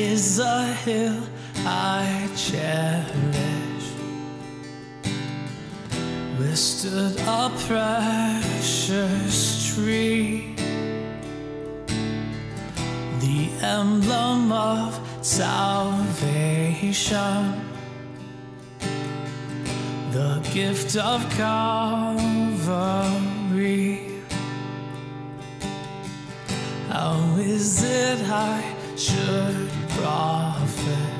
is a hill I cherish. Stood a precious tree, the emblem of salvation, the gift of Calvary. How is it I should profit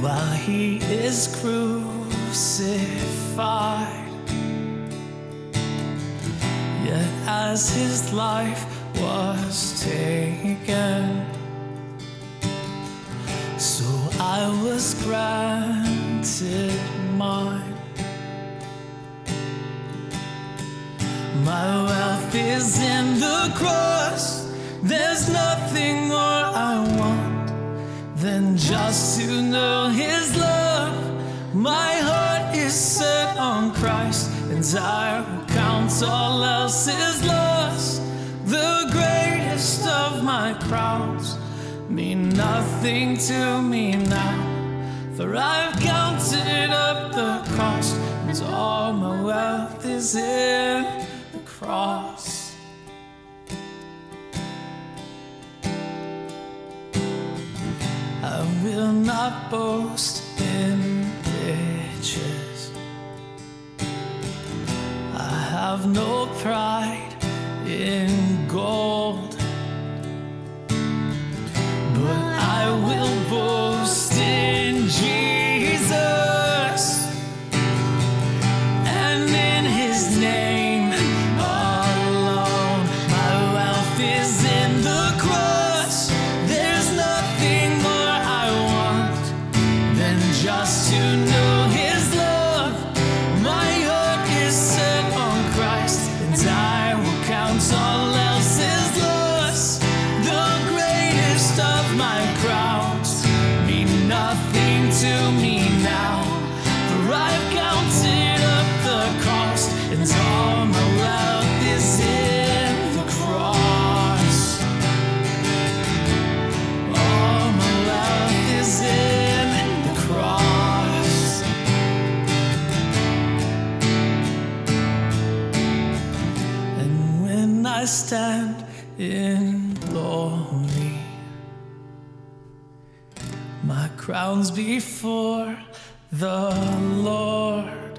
while he is crucified? Yet as his life was taken, so I was granted mine. My wealth is in the cross. There's nothing more I want than just to know His love. My heart is set on Christ, and I will count all else is lost. The greatest of my crowns mean nothing to me now, for I've counted up the cost, and all my wealth is in the cross. Will not boast in riches. I have no pride in gold, I stand in glory, my crown's before the Lord.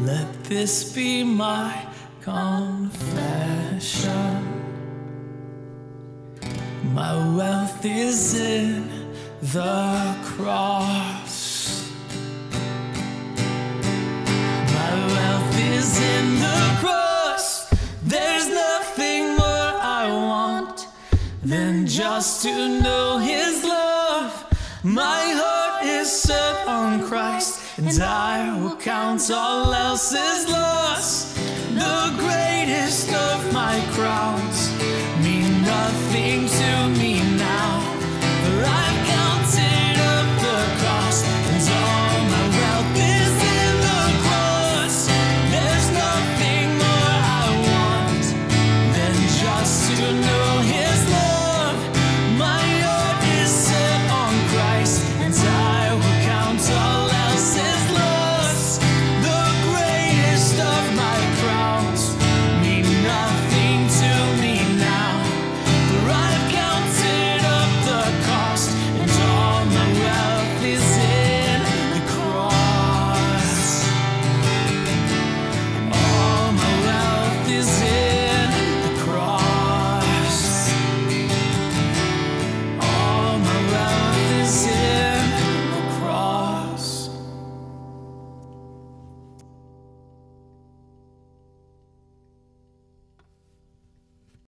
Let this be my confession. My wealth is in the cross. My wealth is in the than just to know His love. My heart is set on Christ, and I will count all else is lost. The greatest of my crowns mean nothing to me